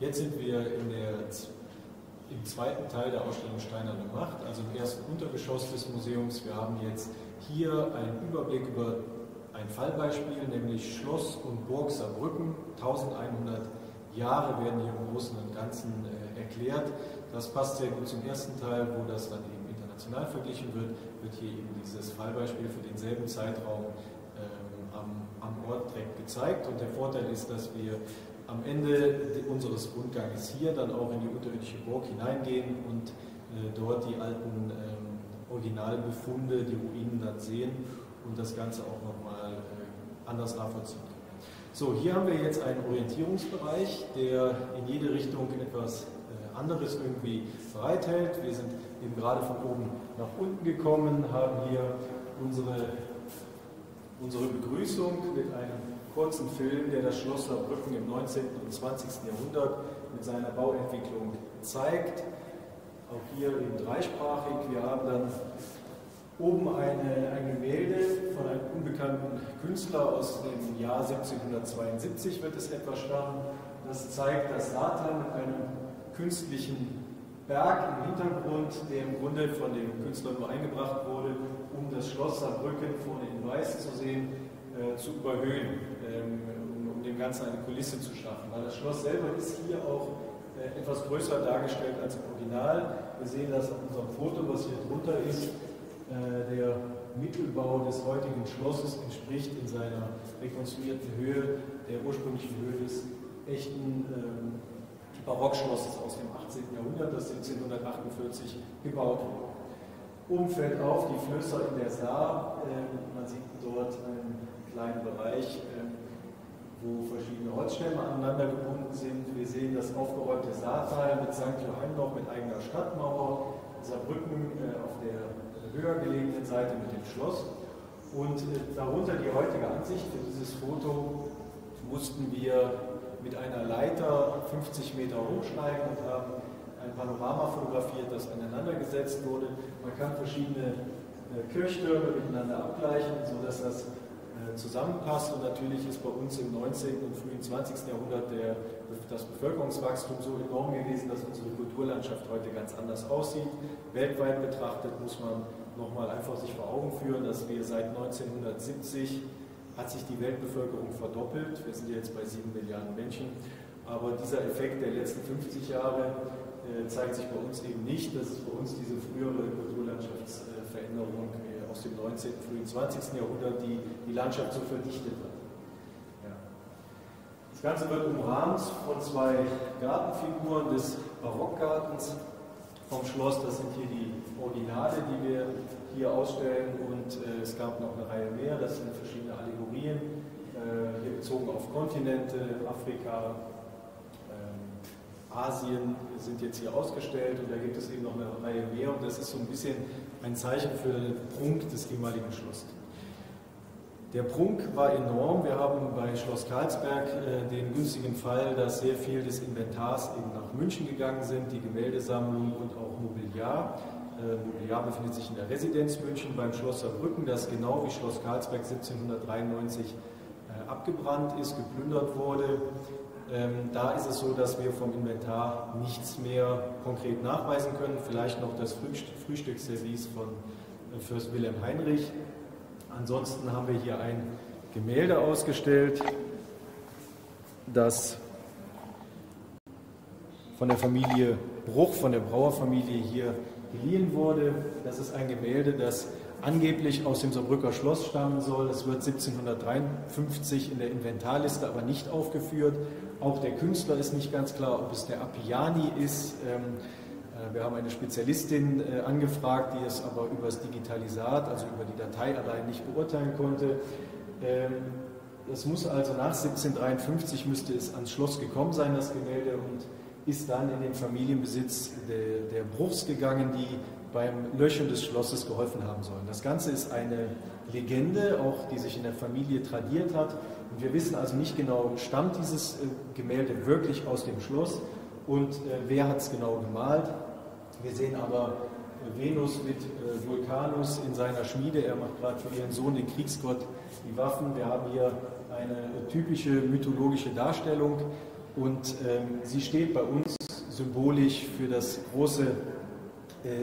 Jetzt sind wir der, im zweiten Teil der Ausstellung Steinerne Macht, also im ersten Untergeschoss des Museums. Wir haben jetzt hier einen Überblick über ein Fallbeispiel, nämlich Schloss und Burg Saarbrücken. 1100 Jahre werden hier im Großen und Ganzen äh, erklärt. Das passt sehr gut zum ersten Teil, wo das dann eben international verglichen wird, wird hier eben dieses Fallbeispiel für denselben Zeitraum ähm, am, am Ort direkt gezeigt. Und der Vorteil ist, dass wir am Ende unseres Rundganges hier dann auch in die unterirdische Burg hineingehen und äh, dort die alten ähm, Originalbefunde, die Ruinen dann sehen und das Ganze auch nochmal äh, anders nachvollziehen können. So, hier haben wir jetzt einen Orientierungsbereich, der in jede Richtung etwas äh, anderes irgendwie bereithält. Wir sind eben gerade von oben nach unten gekommen, haben hier unsere, unsere Begrüßung mit einem kurzen Film, der das Schloss Saarbrücken im 19. und 20. Jahrhundert mit seiner Bauentwicklung zeigt. Auch hier eben dreisprachig. Wir haben dann oben eine, ein Gemälde von einem unbekannten Künstler aus dem Jahr 1772 wird es etwa stammen. Das zeigt das Saartal mit einem künstlichen Berg im Hintergrund, der im Grunde von dem Künstler nur eingebracht wurde, um das Schloss Saarbrücken vorne in Weiß zu sehen, äh, zu überhöhen, ähm, um, um, dem Ganzen eine Kulisse zu schaffen. Weil das Schloss selber ist hier auch äh, etwas größer dargestellt als im Original. Wir sehen das auf unserem Foto, was hier drunter ist. Äh, der Mittelbau des heutigen Schlosses entspricht in seiner rekonstruierten Höhe der ursprünglichen Höhe des echten ähm, Barockschlosses aus dem 18. Jahrhundert, das 1748 gebaut wurde. Oben fällt auf die Flößer in der Saar. Ähm, man sieht dort einen kleinen Bereich, ähm, wo verschiedene Holzstämme aneinander gebunden sind. Wir sehen das aufgeräumte Saartal mit St. Johann noch mit eigener Stadtmauer, Saarbrücken äh, auf der höher gelegenen Seite mit dem Schloss. Und äh, darunter die heutige Ansicht für dieses Foto mussten wir mit einer Leiter 50 Meter hochsteigen und haben ein Panorama fotografiert, das aneinandergesetzt wurde. Man kann verschiedene äh, Kirchtürme miteinander abgleichen, sodass das äh, zusammenpasst. Und natürlich ist bei uns im 19. und frühen 20. Jahrhundert der, das Bevölkerungswachstum so enorm gewesen, dass unsere Kulturlandschaft heute ganz anders aussieht. Weltweit betrachtet muss man nochmal einfach sich vor Augen führen, dass wir seit 1970 hat sich die Weltbevölkerung verdoppelt. Wir sind jetzt bei 7 Milliarden Menschen. Aber dieser Effekt der letzten 50 Jahre äh, zeigt sich bei uns eben nicht. Das ist bei uns diese frühere Kulturlandschaftsveränderung äh, aus dem 19., frühen 20. Jahrhundert, die die Landschaft so verdichtet hat. Ja. Das Ganze wird umrahmt von zwei Gartenfiguren des Barockgartens vom Schloss. Das sind hier die Originale, die wir hier ausstellen und äh, es gab noch eine Reihe mehr. Das sind verschiedene Allegorien, äh, hier bezogen auf Kontinente, Afrika, ähm, Asien sind jetzt hier ausgestellt und da gibt es eben noch eine Reihe mehr und das ist so ein bisschen ein Zeichen für den Prunk des ehemaligen Schlosses. Der Prunk war enorm. Wir haben bei Schloss Karlsberg äh, den günstigen Fall, dass sehr viel des Inventars eben nach München gegangen sind, die Gemäldesammlung und auch Mobiliar. Äh, Mobiliar befindet sich in der Residenz München beim Schloss Saarbrücken, das genau wie Schloss Karlsberg 1793 äh, abgebrannt ist, geplündert wurde. Ähm, da ist es so, dass wir vom Inventar nichts mehr konkret nachweisen können, vielleicht noch das Frühstücksservice von äh, Fürst Wilhelm Heinrich. Ansonsten haben wir hier ein Gemälde ausgestellt, das von der Familie Bruch, von der Brauerfamilie hier geliehen wurde. Das ist ein Gemälde, das angeblich aus dem Saarbrücker Schloss stammen soll. Es wird 1753 in der Inventarliste aber nicht aufgeführt. Auch der Künstler ist nicht ganz klar, ob es der Appiani ist. Ähm, äh, wir haben eine Spezialistin äh, angefragt, die es aber über das Digitalisat, also über die Datei allein nicht beurteilen konnte. Ähm, es muss also nach 1753 müsste es ans Schloss gekommen sein, das Gemälde, und ist dann in den Familienbesitz der, der Bruchs gegangen, die beim Löschen des Schlosses geholfen haben sollen. Das Ganze ist eine Legende, auch die sich in der Familie tradiert hat. Und wir wissen also nicht genau, stammt dieses äh, Gemälde wirklich aus dem Schloss und wer hat es genau gemalt. Wir sehen aber äh, Venus mit äh, Vulkanus in seiner Schmiede. Er macht gerade für ihren Sohn, den Kriegsgott, die Waffen. Wir haben hier eine typische mythologische Darstellung. und ähm, sie steht bei uns symbolisch für das große äh,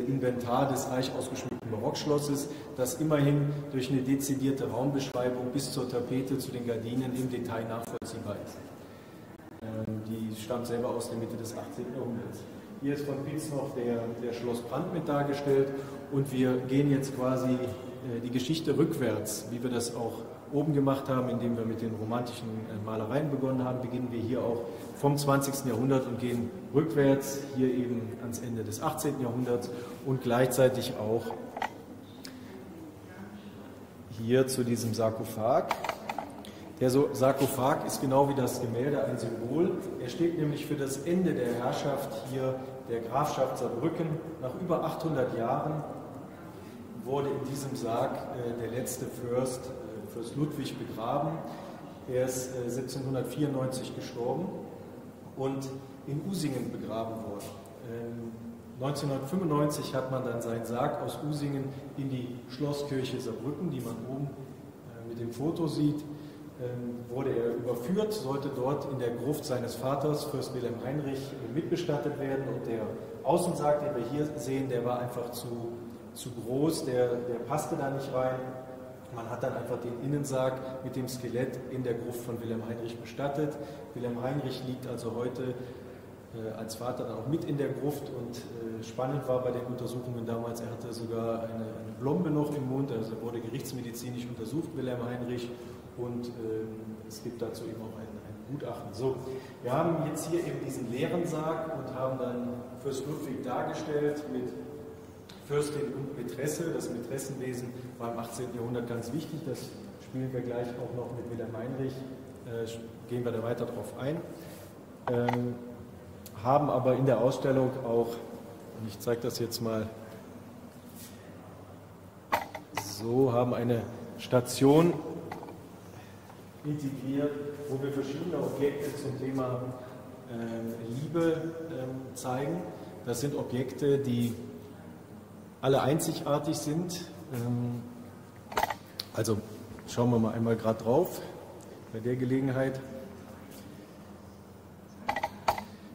Inventar des reich ausgeschmückten Barockschlosses, das immerhin durch eine dezidierte Raumbeschreibung bis zur Tapete zu den Gardinen im Detail nachvollziehbar ist. Ähm, die stammt selber aus der Mitte des 18. Jahrhunderts. Hier ist von Pitz noch der, der Schloss Brand mit dargestellt und wir gehen jetzt quasi äh, die Geschichte rückwärts, wie wir das auch oben gemacht haben, indem wir mit den romantischen äh, Malereien begonnen haben, beginnen wir hier auch vom 20. Jahrhundert und gehen rückwärts, hier eben ans Ende des 18. Jahrhunderts und gleichzeitig auch hier zu diesem Sarkophag. Der Sarkophag ist genau wie das Gemälde ein Symbol. Er steht nämlich für das Ende der Herrschaft hier der Grafschaft Saarbrücken. Nach über 800 Jahren wurde in diesem Sarg äh, der letzte Fürst Fürst Ludwig begraben. Er ist 1794 äh, gestorben und in Usingen begraben worden. 1995 ähm, hat man dann seinen Sarg aus Usingen in die Schlosskirche Saarbrücken, die man oben äh, mit dem Foto sieht, ähm, wurde er überführt, sollte dort in der Gruft seines Vaters, Fürst Wilhelm Heinrich, mitbestattet werden. Und der Außensarg, den wir hier sehen, der war einfach zu, zu groß, der, der passte da nicht rein. Man hat dann einfach den Innensarg mit dem Skelett in der Gruft von Wilhelm Heinrich bestattet. Wilhelm Heinrich liegt also heute äh, als Vater dann auch mit in der Gruft und äh, spannend war bei den Untersuchungen damals, er hatte sogar eine, eine Blombe noch im Mund, also er wurde gerichtsmedizinisch untersucht, Wilhelm Heinrich, und äh, es gibt dazu eben auch ein, ein, Gutachten. So, wir haben jetzt hier eben diesen leeren Sarg und haben dann Fürst Ludwig dargestellt mit Fürstin und Mätresse. Das Mätressenwesen war im 18. Jahrhundert ganz wichtig. Das spielen wir gleich auch noch mit Wilhelm Heinrich. Äh, gehen wir da weiter drauf ein. Ähm, haben aber in der Ausstellung auch, und ich zeige das jetzt mal so, haben eine Station integriert, wo wir verschiedene Objekte zum Thema äh, Liebe äh, zeigen. Das sind Objekte, die alle einzigartig sind. Ähm, also schauen wir mal einmal gerade drauf bei der Gelegenheit.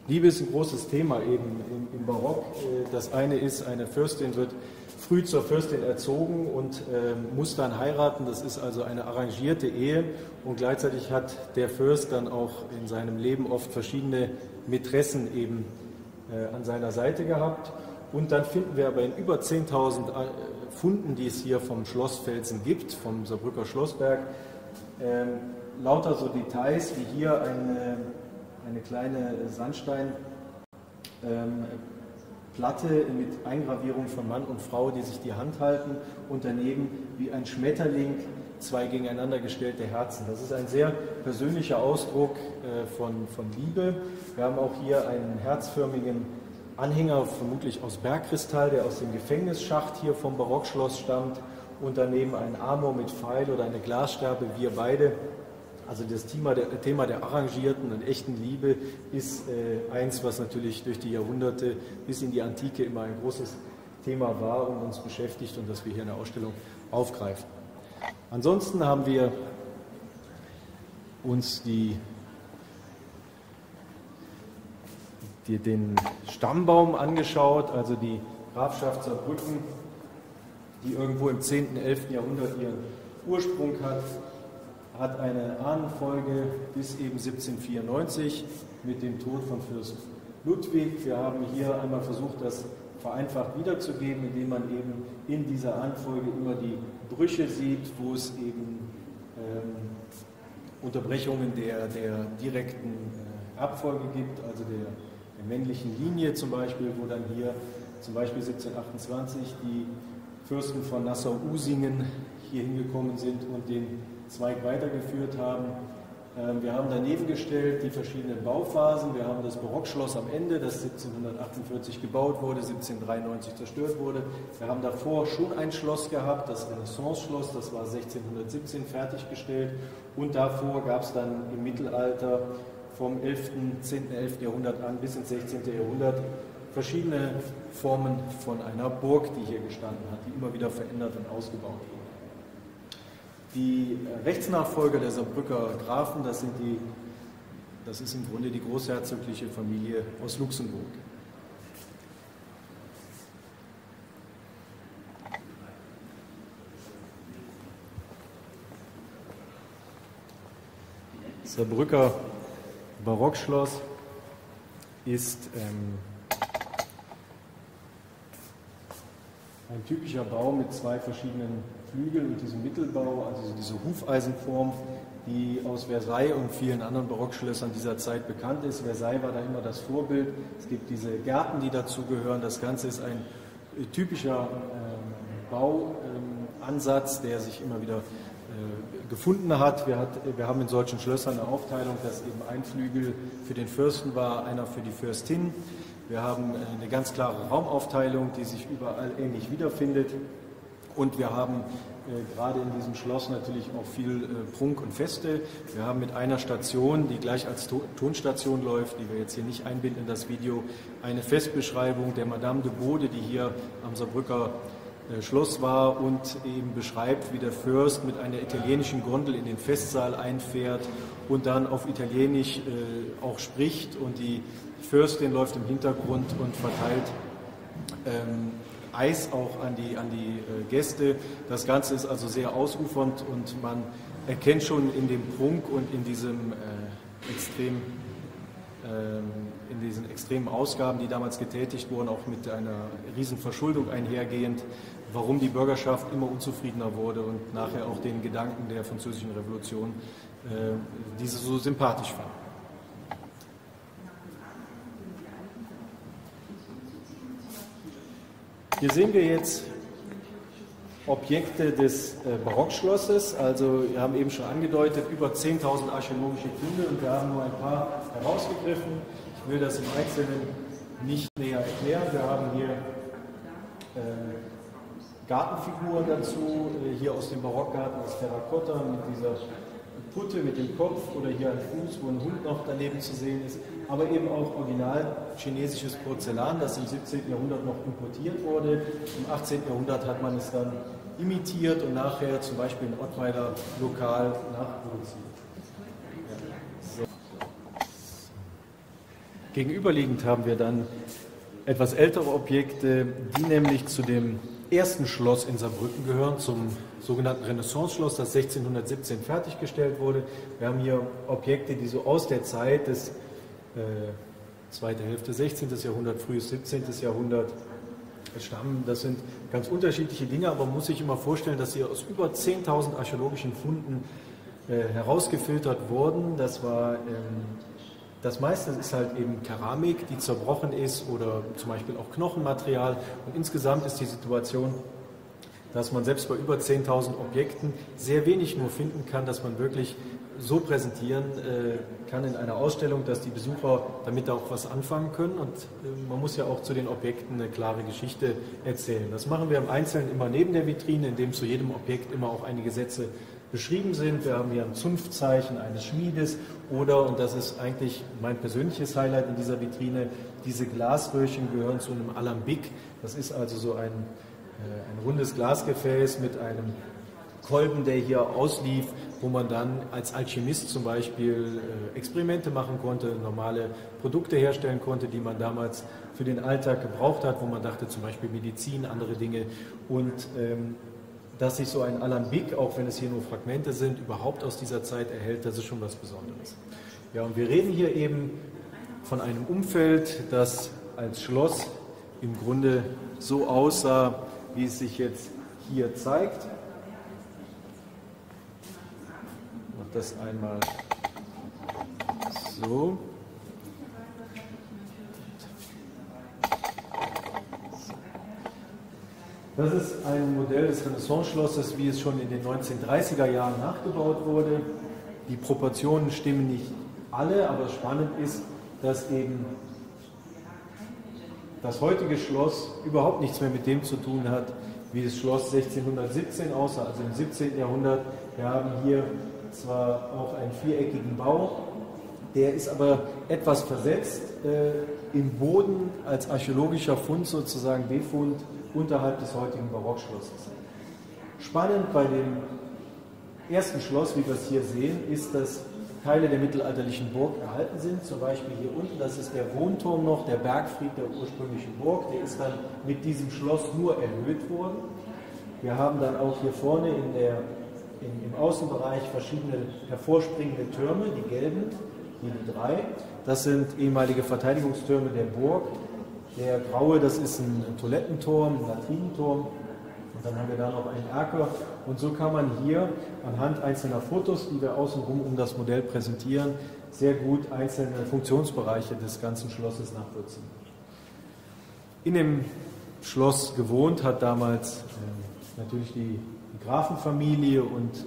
Liebe ist ein großes Thema eben im, Barock. Äh, das eine ist, eine Fürstin wird früh zur Fürstin erzogen und ähm, muss dann heiraten. Das ist also eine arrangierte Ehe und gleichzeitig hat der Fürst dann auch in seinem Leben oft verschiedene Mätressen eben äh, an seiner Seite gehabt. Und dann finden wir aber in über 10.000 äh, Funden, die es hier vom Schlossfelsen gibt, vom Saarbrücker Schlossberg, äh, lauter so Details wie hier eine, eine kleine Sandsteinplatte ähm, mit Eingravierung von Mann und Frau, die sich die Hand halten und daneben wie ein Schmetterling zwei gegeneinander gestellte Herzen. Das ist ein sehr persönlicher Ausdruck äh, von, von Liebe. Wir haben auch hier einen herzförmigen Anhänger vermutlich aus Bergkristall, der aus dem Gefängnisschacht hier vom Barockschloss stammt und daneben ein Amor mit Pfeil oder eine Glassterbe, wir beide. Also das Thema der, Thema der arrangierten und echten Liebe ist äh, eins, was natürlich durch die Jahrhunderte bis in die Antike immer ein großes Thema war und uns beschäftigt und das wir hier in der Ausstellung aufgreifen. Ansonsten haben wir uns die dir den Stammbaum angeschaut, also die Grafschaft Saarbrücken, die irgendwo im 10., 11. Jahrhundert ihren Ursprung hat, hat eine Ahnenfolge bis eben 1794 mit dem Tod von Fürst Ludwig. Wir haben hier einmal versucht, das vereinfacht wiederzugeben, indem man eben in dieser Ahnenfolge immer die Brüche sieht, wo es eben ähm, Unterbrechungen der, der direkten äh, Abfolge gibt, also der der männlichen Linie zum Beispiel, wo dann hier zum Beispiel 1728 die Fürsten von Nassau-Usingen hier hingekommen sind und den Zweig weitergeführt haben. Ähm, wir haben daneben gestellt die verschiedenen Bauphasen. Wir haben das Barockschloss am Ende, das 1748 gebaut wurde, 1793 zerstört wurde. Wir haben davor schon ein Schloss gehabt, das Renaissance-Schloss, das war 1617 fertiggestellt. Und davor gab es dann im Mittelalter vom 11., 10., 11. Jahrhundert an bis ins 16. Jahrhundert verschiedene Formen von einer Burg, die hier gestanden hat, die immer wieder verändert und ausgebaut wurde. Die Rechtsnachfolger der Saarbrücker Grafen, das sind die Das ist im Grunde die großherzogliche Familie aus Luxemburg. Saarbrücker Barockschloss ist ähm, ein typischer Bau mit zwei verschiedenen Flügeln und diesem Mittelbau, also diese Hufeisenform, die aus Versailles und vielen anderen Barockschlössern dieser Zeit bekannt ist. Versailles war da immer das Vorbild. Es gibt diese Gärten, die dazugehören. Das Ganze ist ein typischer äh, Bauansatz, ähm, der sich immer wieder gefunden hat. Wir, hat. wir, haben in solchen Schlössern eine Aufteilung, dass eben ein Flügel für den Fürsten war, einer für die Fürstin. Wir haben eine ganz klare Raumaufteilung, die sich überall ähnlich wiederfindet. Und wir haben äh, gerade in diesem Schloss natürlich auch viel äh, Prunk und Feste. Wir haben mit einer Station, die gleich als to Tonstation läuft, die wir jetzt hier nicht einbinden in das Video, eine Festbeschreibung der Madame de Bode, die hier am Saarbrücker äh, Schloss war und eben beschreibt, wie der Fürst mit einer italienischen Gondel in den Festsaal einfährt und dann auf Italienisch äh, auch spricht und die Fürstin läuft im Hintergrund und verteilt ähm, Eis auch an die, an die äh, Gäste. Das Ganze ist also sehr ausufernd und man erkennt schon in dem Prunk und in diesem äh, extrem ähm, in diesen extremen Ausgaben, die damals getätigt wurden, auch mit einer riesen Verschuldung einhergehend, warum die Bürgerschaft immer unzufriedener wurde und nachher auch den Gedanken der französischen Revolution äh, diese so sympathisch fand. Hier sehen wir jetzt Objekte des äh, Barockschlosses. Also wir haben eben schon angedeutet, über 10.000 archäologische Funde und wir haben nur ein paar herausgegriffen. Ich will das im Einzelnen nicht näher erklären. Wir haben hier äh, Gartenfiguren dazu, äh, hier aus dem Barockgarten aus Terrakotta mit dieser Putte mit dem Kopf oder hier ein Fuß, wo ein Hund noch daneben zu sehen ist, aber eben auch original chinesisches Porzellan, das im 17. Jahrhundert noch importiert wurde. Im 18. Jahrhundert hat man es dann imitiert und nachher zum Beispiel in Ottweiler lokal nachproduziert. Gegenüberliegend haben wir dann etwas ältere Objekte, die nämlich zu dem ersten Schloss in Saarbrücken gehören, zum sogenannten Renaissance-Schloss, das 1617 fertiggestellt wurde. Wir haben hier Objekte, die so aus der Zeit des äh, zweite Hälfte 16. Jahrhundert, frühes 17. Jahrhundert stammen. Das sind ganz unterschiedliche Dinge, aber man muss sich immer vorstellen, dass sie aus über 10.000 archäologischen Funden äh, herausgefiltert wurden. Das war ähm, das meiste ist halt eben Keramik, die zerbrochen ist oder zum Beispiel auch Knochenmaterial. Und insgesamt ist die Situation, dass man selbst bei über 10.000 Objekten sehr wenig nur finden kann, dass man wirklich so präsentieren äh, kann in einer Ausstellung, dass die Besucher damit auch was anfangen können. Und äh, man muss ja auch zu den Objekten eine klare Geschichte erzählen. Das machen wir im Einzelnen immer neben der Vitrine, indem zu jedem Objekt immer auch einige Sätze beschrieben sind. Wir haben hier ein Zunftzeichen eines Schmiedes oder, und das ist eigentlich mein persönliches Highlight in dieser Vitrine, diese Glasröhrchen gehören zu einem Alambik. Das ist also so ein, äh, ein rundes Glasgefäß mit einem Kolben, der hier auslief, wo man dann als Alchemist zum Beispiel äh, Experimente machen konnte, normale Produkte herstellen konnte, die man damals für den Alltag gebraucht hat, wo man dachte zum Beispiel Medizin, andere Dinge. Und ähm, dass sich so ein Alambik, auch wenn es hier nur Fragmente sind, überhaupt aus dieser Zeit erhält, das ist schon was Besonderes. Ja, und wir reden hier eben von einem Umfeld, das als Schloss im Grunde so aussah, wie es sich jetzt hier zeigt. Ich mache das einmal so. Das ist ein Modell des Renaissance-Schlosses, wie es schon in den 1930er Jahren nachgebaut wurde. Die Proportionen stimmen nicht alle, aber spannend ist, dass eben das heutige Schloss überhaupt nichts mehr mit dem zu tun hat, wie das Schloss 1617 aussah, also im 17. Jahrhundert. Wir haben hier zwar auch einen viereckigen Bau, der ist aber etwas versetzt äh, im Boden als archäologischer Fund sozusagen Befund unterhalb des heutigen Barockschlosses. Spannend bei dem ersten Schloss, wie wir es hier sehen, ist, dass Teile der mittelalterlichen Burg erhalten sind. Zum Beispiel hier unten, das ist der Wohnturm noch, der Bergfried der ursprünglichen Burg. Der ist dann mit diesem Schloss nur erhöht worden. Wir haben dann auch hier vorne in der, in, im Außenbereich verschiedene hervorspringende Türme, die gelben, hier die drei. Das sind ehemalige Verteidigungstürme der Burg. Der graue, das ist ein Toilettenturm, ein Latrinenturm. Und dann haben wir da noch einen Erker. Und so kann man hier anhand einzelner Fotos, die wir außenrum um das Modell präsentieren, sehr gut einzelne Funktionsbereiche des ganzen Schlosses nachvollziehen. In dem Schloss gewohnt hat damals äh, natürlich die, die, Grafenfamilie und äh,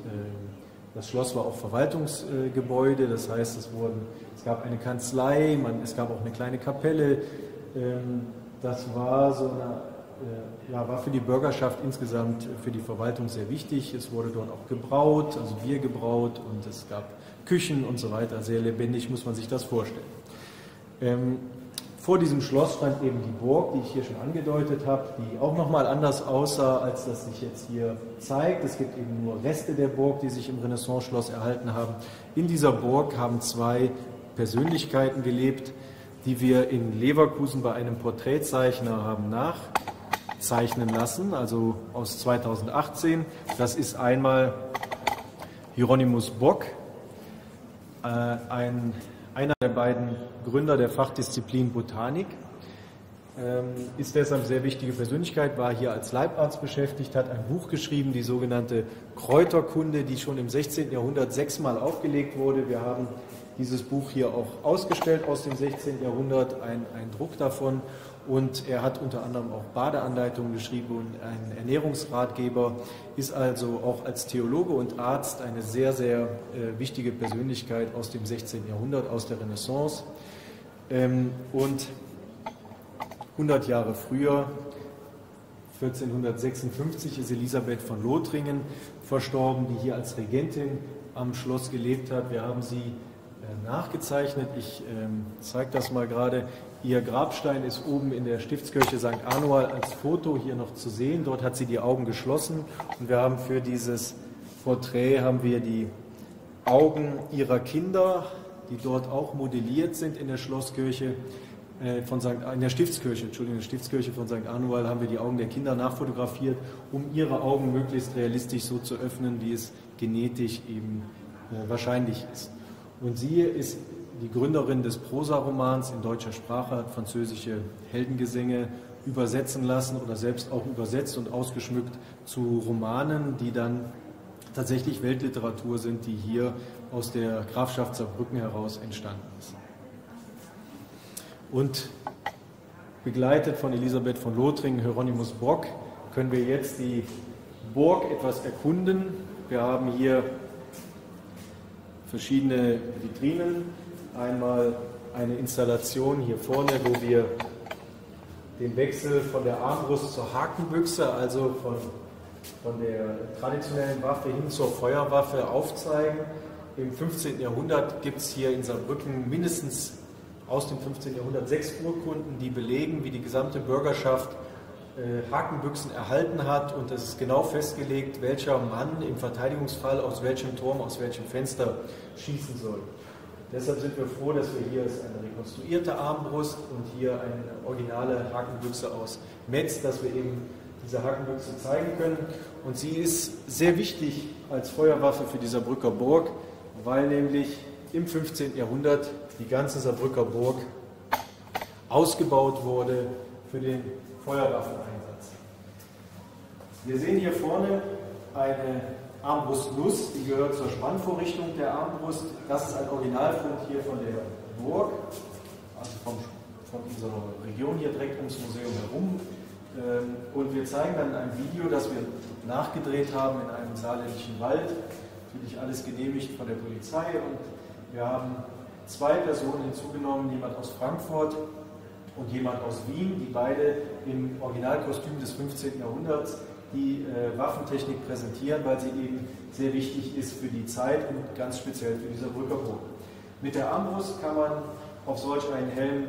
das Schloss war auch Verwaltungsgebäude, das heißt, es, wurden, es gab eine Kanzlei, man, es gab auch eine kleine Kapelle. Ähm, das war so eine äh, ja, war für die Bürgerschaft insgesamt für die Verwaltung sehr wichtig. Es wurde dort auch gebraut, also Bier gebraut und es gab Küchen und so weiter. Sehr lebendig muss man sich das vorstellen. Ähm, vor diesem Schloss stand eben die Burg, die ich hier schon angedeutet habe, die auch nochmal anders aussah, als das sich jetzt hier zeigt. Es gibt eben nur Reste der Burg, die sich im Renaissance-Schloss erhalten haben. In dieser Burg haben zwei Persönlichkeiten gelebt, die wir in Leverkusen bei einem Porträtzeichner haben nach zeichnen lassen, also aus 2018. Das ist einmal Hieronymus Bock, äh, ein, einer der beiden Gründer der Fachdisziplin Botanik, ähm, ist deshalb sehr wichtige Persönlichkeit, war hier als Leibarzt beschäftigt, hat ein Buch geschrieben, die sogenannte Kräuterkunde, die schon im 16. Jahrhundert sechsmal aufgelegt wurde. Wir haben dieses Buch hier auch ausgestellt aus dem 16. Jahrhundert, ein, ein Druck davon. Und er hat unter anderem auch Badeanleitungen geschrieben und ein Ernährungsratgeber, ist also auch als Theologe und Arzt eine sehr, sehr äh, wichtige Persönlichkeit aus dem 16. Jahrhundert, aus der Renaissance. Ähm, und 100 Jahre früher, 1456, ist Elisabeth von Lothringen verstorben, die hier als Regentin am Schloss gelebt hat. Wir haben sie nachgezeichnet. Ich ähm, zeige das mal gerade. Ihr Grabstein ist oben in der Stiftskirche St. Anual als Foto hier noch zu sehen. Dort hat sie die Augen geschlossen und wir haben für dieses Porträt haben wir die Augen ihrer Kinder, die dort auch modelliert sind in der Schlosskirche äh, von St. in der Stiftskirche, Entschuldigung, in der Stiftskirche von St. Anual haben wir die Augen der Kinder nachfotografiert, um ihre Augen möglichst realistisch so zu öffnen, wie es genetisch eben äh, wahrscheinlich ist. Und sie ist die Gründerin des Prosaromans in deutscher Sprache, hat französische Heldengesänge übersetzen lassen oder selbst auch übersetzt und ausgeschmückt zu Romanen, die dann tatsächlich Weltliteratur sind, die hier aus der Grafschaft Saarbrücken heraus entstanden ist. Und begleitet von Elisabeth von Lothringen, Hieronymus Brock, können wir jetzt die Burg etwas erkunden. Wir haben hier verschiedene Vitrinen einmal eine Installation hier vorne, wo wir den Wechsel von der Armbrust zur Hakenbüchse, also von, von der traditionellen Waffe hin zur Feuerwaffe aufzeigen. Im 15. Jahrhundert gibt es hier in Saarbrücken mindestens aus dem 15. Jahrhundert sechs Urkunden, die belegen, wie die gesamte Bürgerschaft Hakenbüchsen erhalten hat und es ist genau festgelegt, welcher Mann im Verteidigungsfall aus welchem Turm, aus welchem Fenster schießen soll. Deshalb sind wir froh, dass wir hier eine rekonstruierte Armbrust und hier eine originale Hakenbüchse aus Metz, dass wir eben diese Hakenbüchse zeigen können. Und sie ist sehr wichtig als Feuerwaffe für die Saarbrücker Burg, weil nämlich im 15. Jahrhundert die ganze Saarbrücker Burg ausgebaut wurde für den Feuerwaffeneinsatz. Wir sehen hier vorne eine Armbrustnuss, die gehört zur Spannvorrichtung der Armbrust. Das ist ein Originalfund hier von der Burg, also vom, von unserer Region hier direkt ums Museum herum. Ähm, und wir zeigen dann ein Video, das wir nachgedreht haben in einem saarländischen Wald. Natürlich alles genehmigt von der Polizei. Und wir haben zwei Personen hinzugenommen, jemand aus Frankfurt und jemand aus Wien, die beide im Originalkostüm des 15. Jahrhunderts die äh, Waffentechnik präsentieren, weil sie eben sehr wichtig ist für die Zeit und ganz speziell für dieser Brückerburg. Mit der Armbrust kann man auf solch einen Helm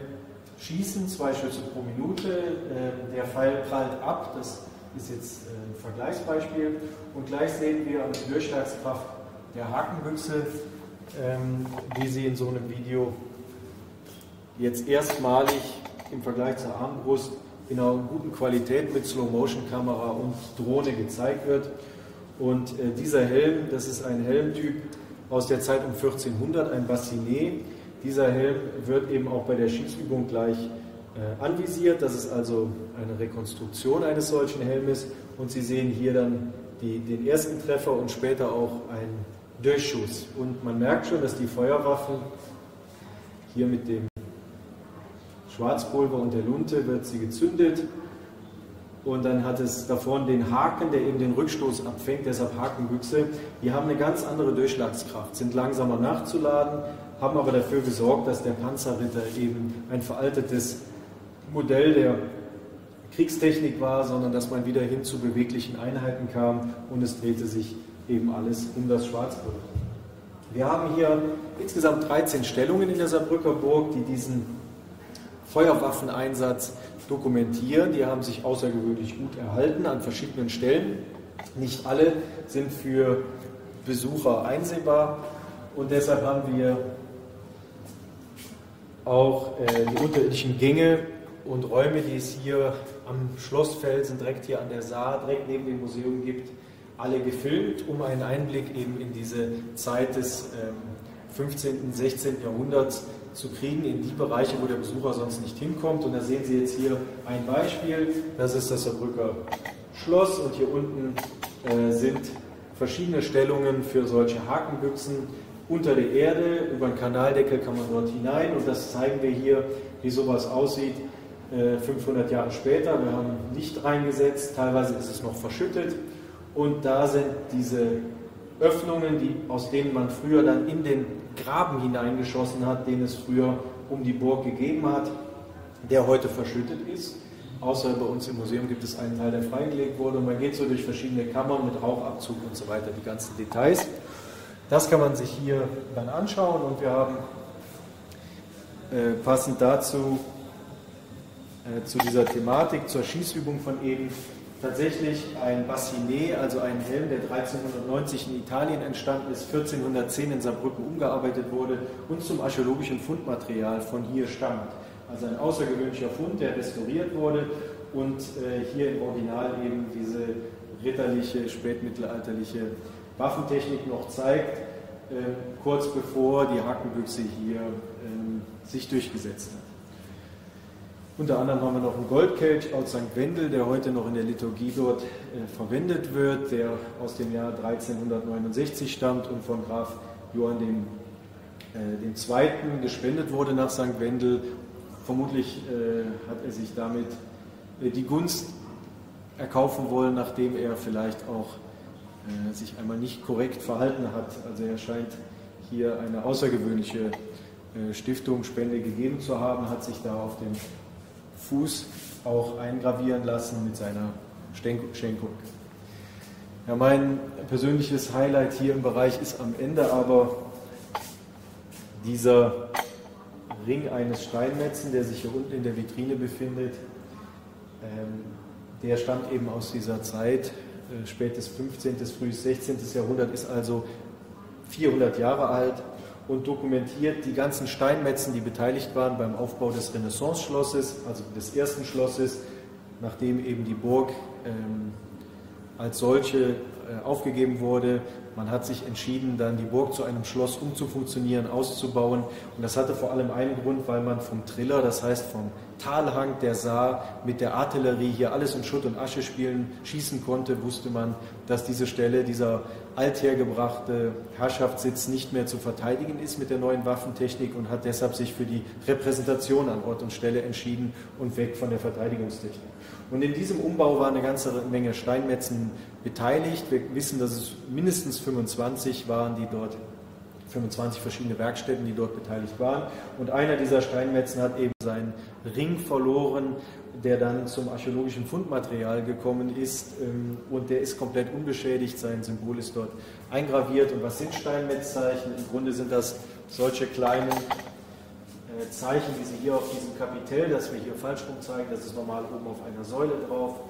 schießen, zwei Schüsse pro Minute. Äh, der Pfeil prallt ab, das ist jetzt äh, ein Vergleichsbeispiel. Und gleich sehen wir der Durchschlagskraft der Hakenbüchse, ähm, wie Sie in so einem Video jetzt erstmalig im Vergleich zur Armbrust in einer guten Qualität mit Slow-Motion-Kamera und Drohne gezeigt wird. Und äh, dieser Helm, das ist ein Helmtyp aus der Zeit um 1400, ein Bassinet. Dieser Helm wird eben auch bei der Schießübung gleich äh, anvisiert. Das ist also eine Rekonstruktion eines solchen Helmes. Und Sie sehen hier dann die, den ersten Treffer und später auch einen Durchschuss. Und man merkt schon, dass die Feuerwaffen hier mit dem Schwarzpulver und der Lunte wird sie gezündet und dann hat es da vorne den Haken, der eben den Rückstoß abfängt, deshalb Hakenbüchse. Die haben eine ganz andere Durchschlagskraft, sind langsamer nachzuladen, haben aber dafür gesorgt, dass der Panzerritter eben ein veraltetes Modell der Kriegstechnik war, sondern dass man wieder hin zu beweglichen Einheiten kam und es drehte sich eben alles um das Schwarzpulver. Wir haben hier insgesamt 13 Stellungen in der Saarbrücker Burg, die diesen Feuerwaffeneinsatz dokumentieren. Die haben sich außergewöhnlich gut erhalten an verschiedenen Stellen. Nicht alle sind für Besucher einsehbar und deshalb haben wir auch äh, die unterirdischen Gänge und Räume, die es hier am Schlossfelsen direkt hier an der Saar, direkt neben dem Museum gibt, alle gefilmt, um einen Einblick eben in diese Zeit des ähm, 15. und 16. Jahrhunderts zu kriegen in die Bereiche, wo der Besucher sonst nicht hinkommt. Und da sehen Sie jetzt hier ein Beispiel. Das ist das Saarbrücker Schloss und hier unten äh, sind verschiedene Stellungen für solche Hakenbüchsen unter der Erde. Über einen Kanaldeckel kann man dort hinein und das zeigen wir hier, wie sowas aussieht. 500 äh, Jahre später. Wir haben Licht reingesetzt, teilweise ist es noch verschüttet und da sind diese Öffnungen, die, aus denen man früher dann in den Graben hineingeschossen hat, den es früher um die Burg gegeben hat, der heute verschüttet ist. Außer bei uns im Museum gibt es einen Teil, der freigelegt wurde. Und man geht so durch verschiedene Kammern mit Rauchabzug und so weiter, die ganzen Details. Das kann man sich hier dann anschauen und wir haben äh, passend dazu äh, zu dieser Thematik, zur Schießübung von eben, tatsächlich ein Bassinet, also ein Helm, der 1390 in Italien entstanden ist, 1410 in Saarbrücken umgearbeitet wurde und zum archäologischen Fundmaterial von hier stammt. Also ein außergewöhnlicher Fund, der restauriert wurde und äh, hier im Original eben diese ritterliche, spätmittelalterliche Waffentechnik noch zeigt, äh, kurz bevor die Hakenbüchse hier äh, sich durchgesetzt hat. Unter anderem haben wir noch einen Goldkelch aus St. Wendel, der heute noch in der Liturgie dort äh, verwendet wird, der aus dem Jahr 1369 stammt und von Graf Johann dem, äh, dem Zweiten gespendet wurde nach St. Wendel. Vermutlich äh, hat er sich damit äh, die Gunst erkaufen wollen, nachdem er vielleicht auch äh, sich einmal nicht korrekt verhalten hat. Also er scheint hier eine außergewöhnliche äh, Stiftung, Spende gegeben zu haben, hat sich da auf den Fuß auch eingravieren lassen mit seiner Schenkung. Ja, mein persönliches Highlight hier im Bereich ist am Ende aber dieser Ring eines Steinmetzen, der sich hier unten in der Vitrine befindet. Ähm, der stammt eben aus dieser Zeit, äh, spätes 15., frühes 16. Jahrhundert, ist also 400 Jahre alt und dokumentiert die ganzen Steinmetzen, die beteiligt waren beim Aufbau des Renaissance-Schlosses, also des ersten Schlosses, nachdem eben die Burg ähm, als solche äh, aufgegeben wurde. Man hat sich entschieden, dann die Burg zu einem Schloss umzufunktionieren, auszubauen. Und das hatte vor allem einen Grund, weil man vom Triller, das heißt vom Talhang der Saar, mit der Artillerie hier alles in Schutt und Asche spielen, schießen konnte, wusste man, dass diese Stelle, dieser althergebrachte Herrschaftssitz nicht mehr zu verteidigen ist mit der neuen Waffentechnik und hat deshalb sich für die Repräsentation an Ort und Stelle entschieden und weg von der Verteidigungstechnik. Und in diesem Umbau waren eine ganze Menge Steinmetzen beteiligt. Wir wissen, dass es mindestens 25 waren, die dort 25 verschiedene Werkstätten, die dort beteiligt waren. Und einer dieser Steinmetzen hat eben seinen Ring verloren, der dann zum archäologischen Fundmaterial gekommen ist. Ähm, und der ist komplett unbeschädigt. Sein Symbol ist dort eingraviert. Und was sind Steinmetzzeichen? Im Grunde sind das solche kleinen äh, Zeichen, wie Sie hier auf diesem Kapitell, das wir hier falsch rum zeigen, das ist normal oben auf einer Säule drauf,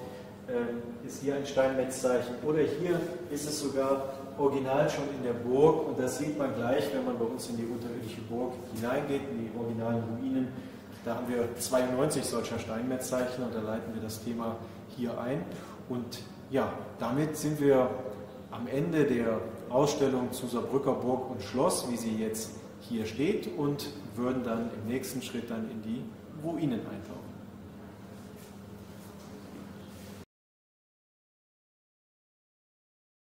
ähm, ist hier ein Steinmetzzeichen. Oder hier ist es sogar original schon in der Burg und das sieht man gleich, wenn man bei uns in die unterirdische Burg hineingeht, in die originalen Ruinen. Da haben wir 92 solcher Steinmetzzeichen und da leiten wir das Thema hier ein. Und ja, damit sind wir am Ende der Ausstellung zu Saarbrücker Burg und Schloss, wie sie jetzt hier steht, und würden dann im nächsten Schritt dann in die Ruinen eintauchen.